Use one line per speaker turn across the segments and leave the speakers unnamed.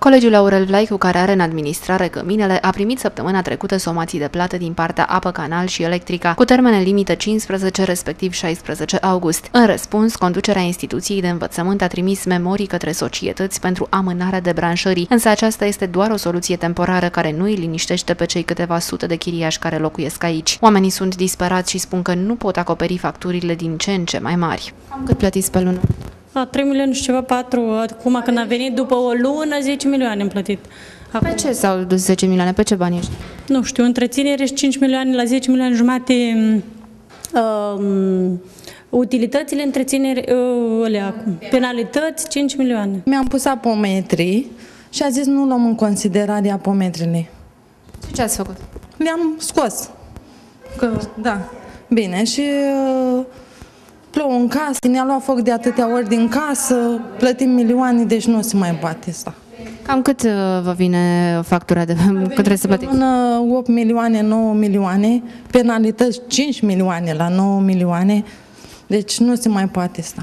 Colegiul Aurel Vlaicu, care are în administrare căminele, a primit săptămâna trecută somații de plată din partea Apă Canal și Electrica, cu termene limită 15, respectiv 16 august. În răspuns, conducerea instituției de învățământ a trimis memorii către societăți pentru amânarea debranșării, însă aceasta este doar o soluție temporară care nu îi liniștește pe cei câteva sute de chiriași care locuiesc aici. Oamenii sunt disperați și spun că nu pot acoperi facturile din ce în ce mai mari. Cam cât plătiți pe lună?
La 3 milioane și ceva, 4, acum când a venit după o lună, 10 milioane am plătit. Acum,
Pe ce s-au dus 10 milioane? Pe ce bani ești?
nu știu, întreținere și 5 milioane la 10 milioane jumate um, utilitățile întreținere, uh, alea, penalități 5 milioane.
Mi-am pus apometrii și a zis nu luăm în considerare apometrile.
Și ce ați făcut?
Le-am scos. Că, da, bine. Și uh, plouă în casă, ne-a luat foc de atâtea ori din casă, plătim milioane, deci nu se mai poate asta.
Cam cât uh, vă vine factura de cât trebuie să plătiți?
Până 8 milioane, 9 milioane, penalități 5 milioane la 9 milioane, deci nu se mai poate asta.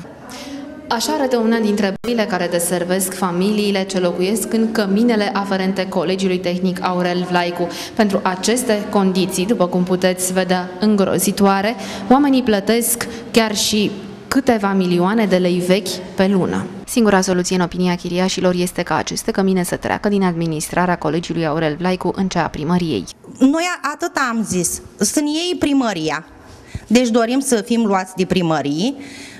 Așa arată una dintre băile care deservesc familiile ce locuiesc în căminele aferente Colegiului Tehnic Aurel Vlaicu. Pentru aceste condiții, după cum puteți vedea îngrozitoare, oamenii plătesc chiar și câteva milioane de lei vechi pe lună. Singura soluție în opinia chiriașilor este ca aceste cămine să treacă din administrarea Colegiului Aurel Vlaicu în cea a primăriei.
Noi atât am zis, sunt ei primăria. Deci dorim să fim luați de primărie,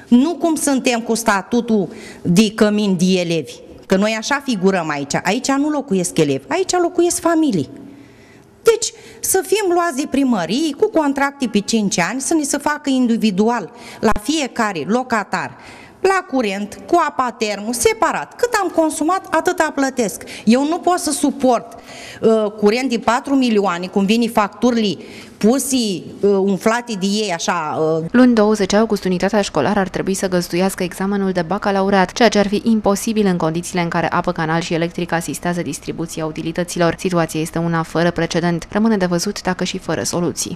nu cum suntem cu statutul de cămin de elevi. Că noi așa figurăm aici. Aici nu locuiesc elevi, aici locuiesc familii. Deci să fim luați de primărie cu contracte pe 5 ani, să ne se facă individual la fiecare locatar la curent, cu apa termă, separat. Cât am consumat, atâta plătesc. Eu nu pot să suport uh, curent de 4 milioane, cum vine facturile puse, uh, umflate de ei, așa, uh,
Luni 20 august, unitatea școlară ar trebui să găzduiască examenul de bacalaureat, ceea ce ar fi imposibil în condițiile în care apă, canal și electric asistează distribuția utilităților. Situația este una fără precedent. Rămâne de văzut dacă și fără soluții.